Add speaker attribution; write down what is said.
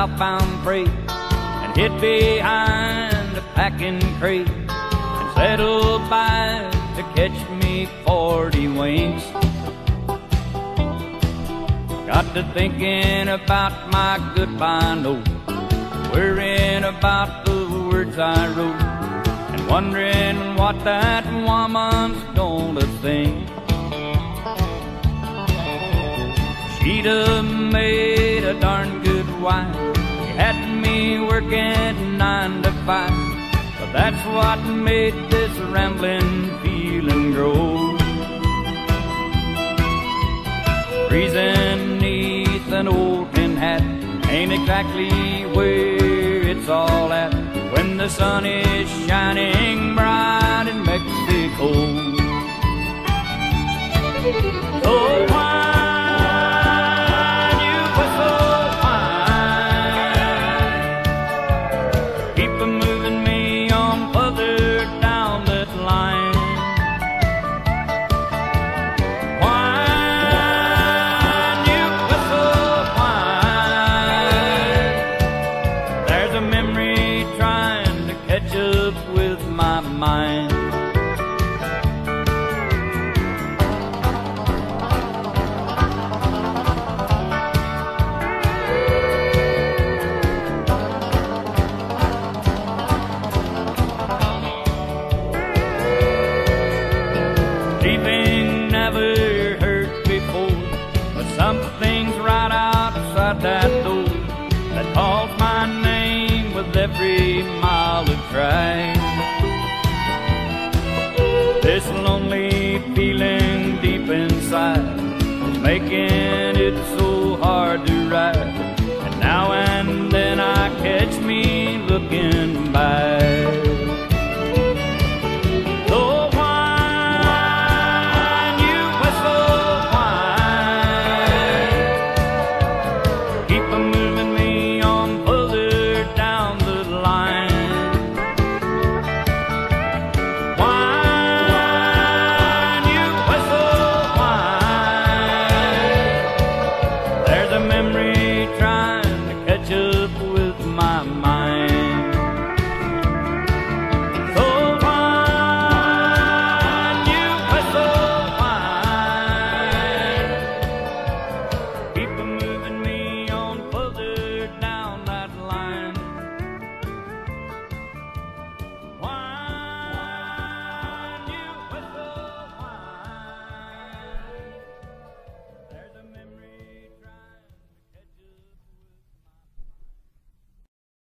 Speaker 1: a southbound freight and hid behind a packing crate and settled by to catch me forty winks. Got to thinking about my goodbye note, worrying about the words I wrote, and wondering what that woman's gonna think. She'd have made a darn good wife. Working nine to five, but that's what made this rambling feeling grow. Freezing neath an old tin hat ain't exactly where it's all at when the sun is shining bright There's a memory trying to catch up with my mind. Never hurt before, but something's right outside that every mile of track. This lonely feeling deep inside making